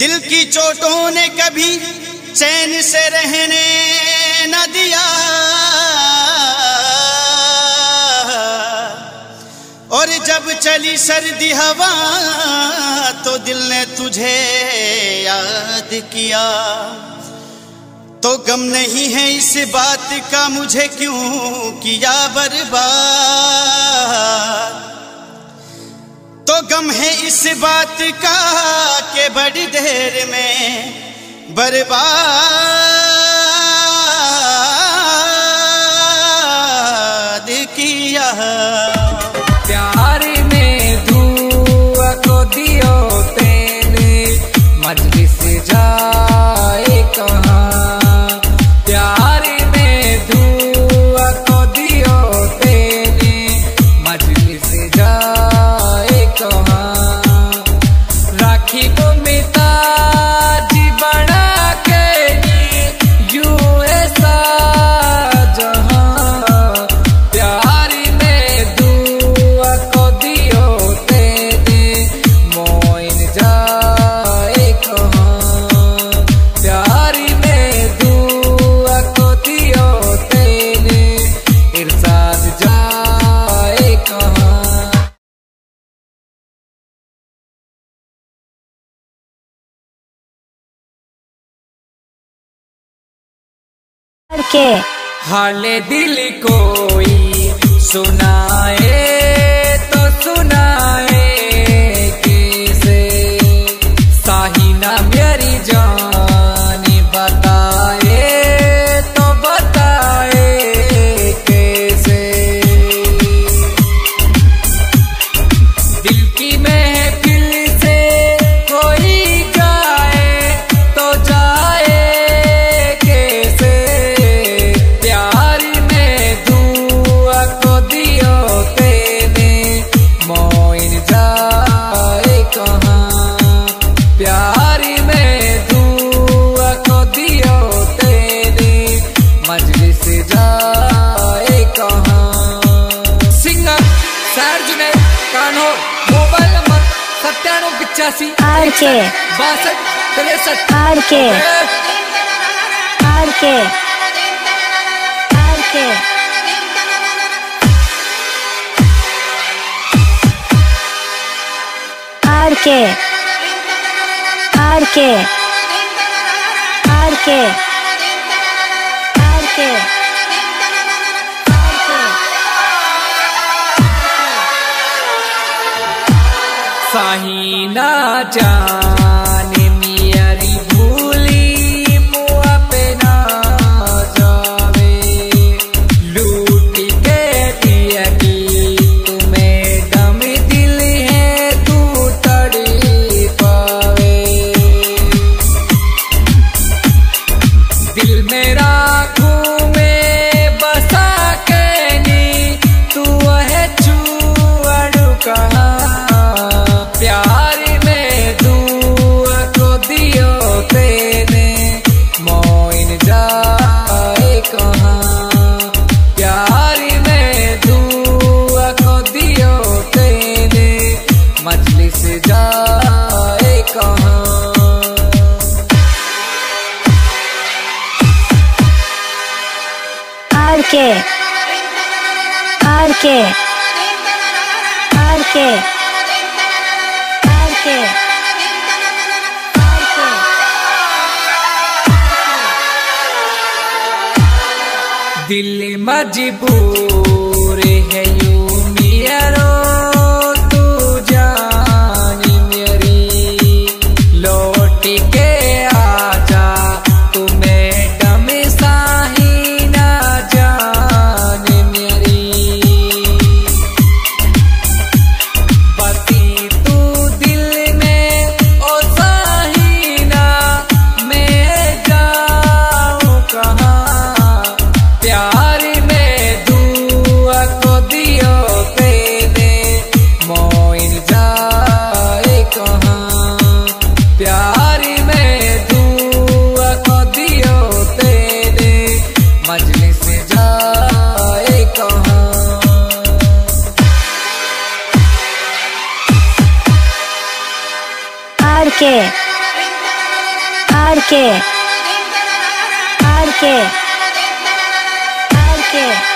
दिल की चोटों ने कभी चैन से रहने न दिया। और जब चली सर्दी हवा तो दिल ने तुझे याद किया। तो गम नहीं है इस बात का मुझे क्यों किया बर्बाद? तो गम है इस बात का के बड़ी देर में बर्बाद किया राखी को मिताज के हाले दिल कोई सुनाए तो सुनाए कैसे? साहिना मेरी जान बताए तो बताए कैसे? दिल की महफिल मोबाइल नंबर सत्तानवे पिचासी आर के। बासठ तिरसठ। आर के। आर के। आर के। आर के। आर के। आर के। आर के। साहिना जान मियारी भूली मुआ ना जावे। लूट के दिया की तुम्हें दम दिल है, तू तड़ी पावे। दिल मेरा के। आर के। आर के। दिल मजबूर है यू मेरो तू जान मेरी, लौट के के हार के हार के हार के आर के।